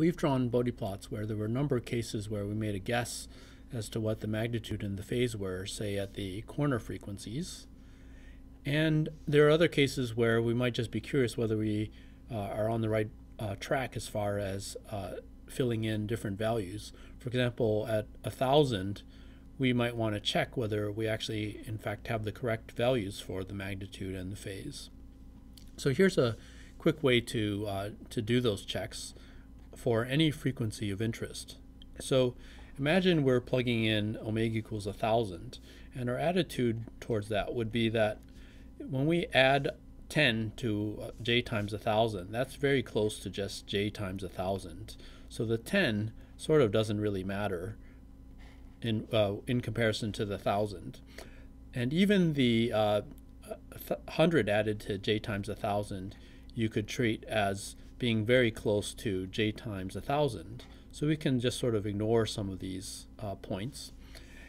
we've drawn Bode plots where there were a number of cases where we made a guess as to what the magnitude and the phase were, say at the corner frequencies. And there are other cases where we might just be curious whether we uh, are on the right uh, track as far as uh, filling in different values. For example, at a thousand, we might want to check whether we actually, in fact, have the correct values for the magnitude and the phase. So here's a quick way to, uh, to do those checks for any frequency of interest. So imagine we're plugging in omega equals 1,000, and our attitude towards that would be that when we add 10 to uh, j times 1,000, that's very close to just j times 1,000. So the 10 sort of doesn't really matter in, uh, in comparison to the 1,000. And even the uh, 100 added to j times 1,000 you could treat as being very close to j times 1,000. So we can just sort of ignore some of these uh, points.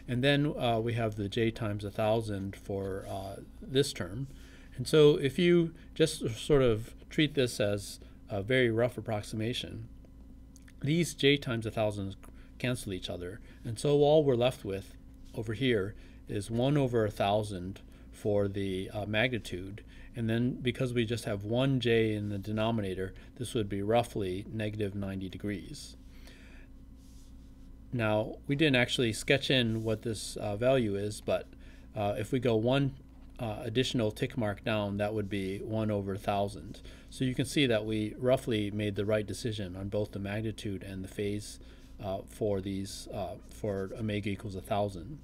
And then uh, we have the j times 1,000 for uh, this term. And so if you just sort of treat this as a very rough approximation, these j times 1,000 cancel each other. And so all we're left with over here is 1 over 1,000 for the uh, magnitude. And then because we just have one j in the denominator, this would be roughly negative 90 degrees. Now, we didn't actually sketch in what this uh, value is, but uh, if we go one uh, additional tick mark down, that would be 1 over 1,000. So you can see that we roughly made the right decision on both the magnitude and the phase uh, for these, uh, for omega equals 1,000.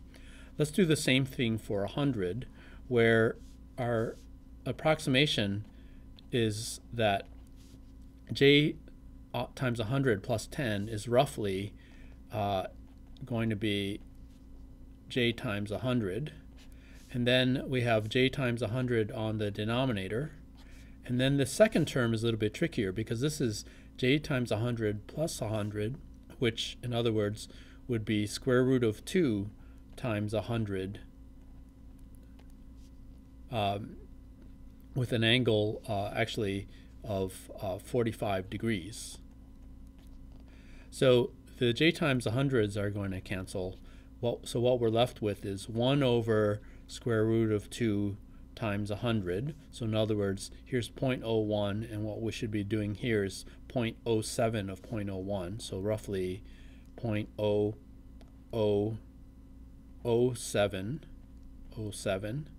Let's do the same thing for 100, where our approximation is that j uh, times 100 plus 10 is roughly uh, going to be j times 100. And then we have j times 100 on the denominator. And then the second term is a little bit trickier because this is j times 100 plus 100, which in other words would be square root of 2 times 100 um, with an angle uh, actually of uh, 45 degrees. So the j times the hundreds are going to cancel. Well, so what we're left with is 1 over square root of 2 times 100. So in other words, here's 0.01, and what we should be doing here is 0.07 of 0.01, so roughly 0.0007, 07,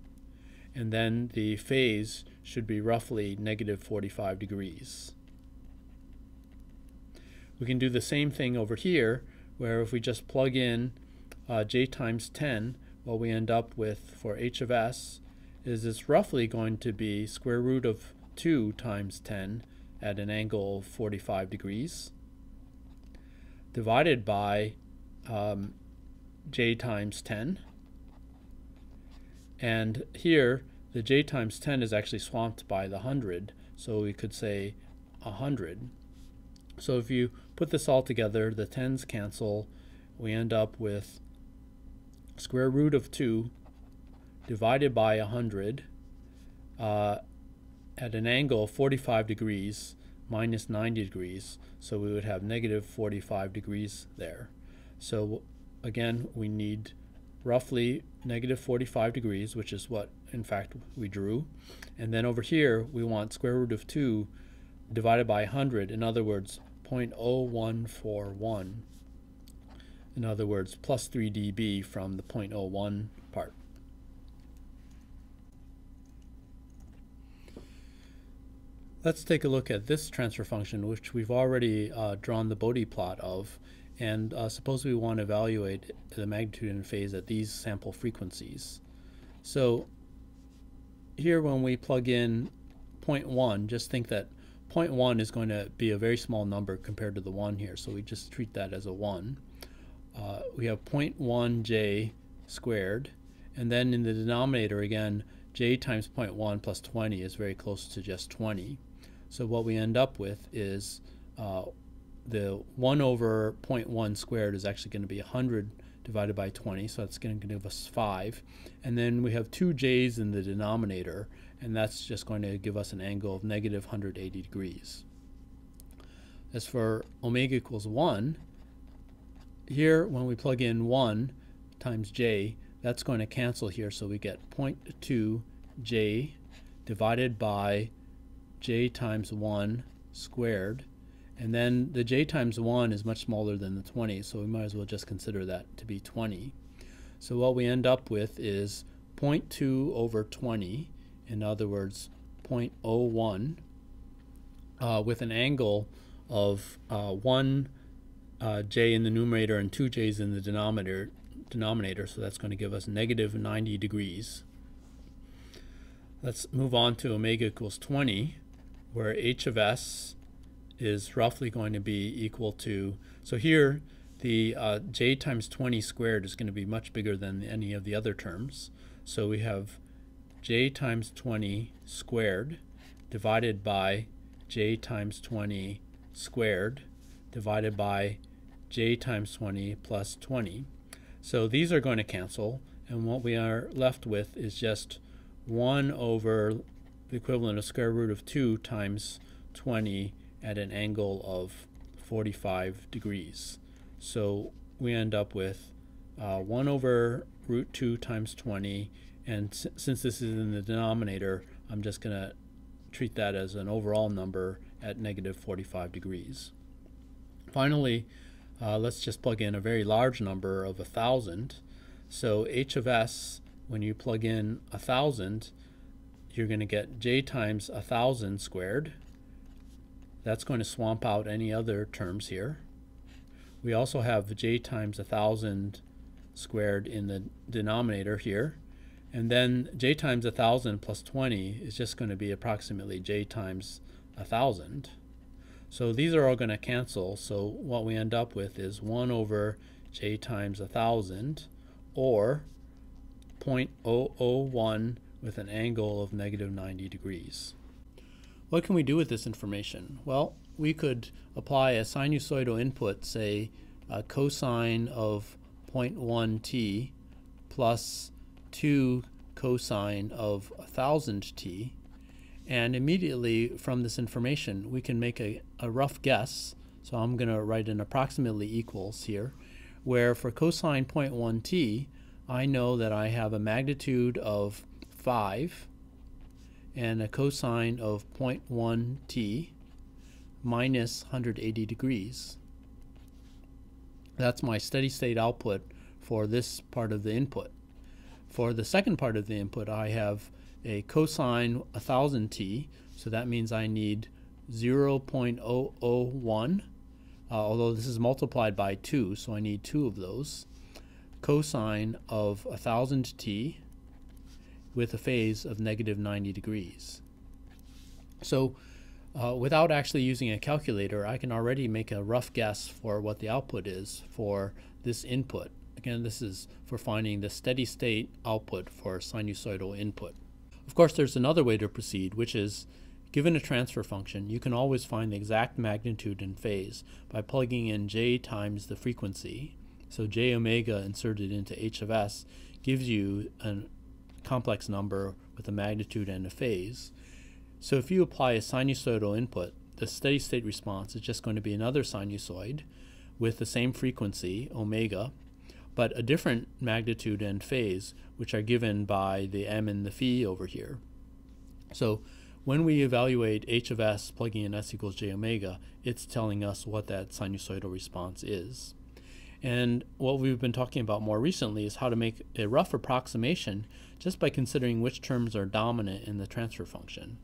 and then the phase should be roughly negative 45 degrees. We can do the same thing over here, where if we just plug in uh, j times 10, what we end up with for h of s is it's roughly going to be square root of 2 times 10 at an angle of 45 degrees divided by um, j times 10. And here, the j times 10 is actually swamped by the 100, so we could say 100. So if you put this all together, the 10s cancel, we end up with square root of 2 divided by 100 uh, at an angle of 45 degrees minus 90 degrees. So we would have negative 45 degrees there. So again, we need roughly negative 45 degrees, which is what in fact we drew. And then over here, we want square root of 2 divided by 100. In other words, 0.0141. In other words, plus 3 dB from the 0.01 part. Let's take a look at this transfer function, which we've already uh, drawn the Bode plot of. And uh, suppose we want to evaluate the magnitude and phase at these sample frequencies. So here when we plug in 0.1, just think that 0.1 is going to be a very small number compared to the 1 here. So we just treat that as a 1. Uh, we have 0.1j squared. And then in the denominator, again, j times 0.1 plus 20 is very close to just 20. So what we end up with is uh, the 1 over 0.1 squared is actually going to be 100 divided by 20, so that's going to give us 5. And then we have two j's in the denominator, and that's just going to give us an angle of negative 180 degrees. as for omega equals 1, here when we plug in 1 times j, that's going to cancel here, so we get 0.2 j divided by j times 1 squared. And then the j times 1 is much smaller than the 20, so we might as well just consider that to be 20. So what we end up with is 0.2 over 20, in other words, 0.01, uh, with an angle of uh, 1 uh, j in the numerator and 2 j's in the denominator, denominator, so that's going to give us negative 90 degrees. Let's move on to omega equals 20, where h of s is roughly going to be equal to, so here the uh, j times 20 squared is going to be much bigger than any of the other terms. So we have j times 20 squared divided by j times 20 squared divided by j times 20 plus 20. So these are going to cancel, and what we are left with is just 1 over the equivalent of square root of 2 times 20 at an angle of 45 degrees. So we end up with uh, 1 over root 2 times 20, and since this is in the denominator, I'm just going to treat that as an overall number at negative 45 degrees. Finally, uh, let's just plug in a very large number of 1,000. So h of s, when you plug in 1,000, you're going to get j times 1,000 squared. That's going to swamp out any other terms here. We also have j times 1,000 squared in the denominator here. And then j times 1,000 plus 20 is just going to be approximately j times 1,000. So these are all going to cancel. So what we end up with is 1 over j times 1,000 or 0.001 with an angle of negative 90 degrees. What can we do with this information? Well, we could apply a sinusoidal input, say a cosine of 0.1t plus 2 cosine of 1000t. And immediately from this information, we can make a, a rough guess. So I'm going to write an approximately equals here, where for cosine 0.1t, I know that I have a magnitude of 5 and a cosine of 0.1t minus 180 degrees. That's my steady state output for this part of the input. For the second part of the input, I have a cosine 1000t, so that means I need 0.001, uh, although this is multiplied by 2, so I need two of those. Cosine of 1000t with a phase of negative 90 degrees. So uh, without actually using a calculator, I can already make a rough guess for what the output is for this input. Again, this is for finding the steady state output for sinusoidal input. Of course, there's another way to proceed, which is given a transfer function, you can always find the exact magnitude and phase by plugging in j times the frequency. So j omega inserted into h of s gives you a complex number with a magnitude and a phase. So if you apply a sinusoidal input, the steady state response is just going to be another sinusoid with the same frequency, omega, but a different magnitude and phase, which are given by the m and the phi over here. So when we evaluate h of s plugging in s equals j omega, it's telling us what that sinusoidal response is. And what we've been talking about more recently is how to make a rough approximation just by considering which terms are dominant in the transfer function.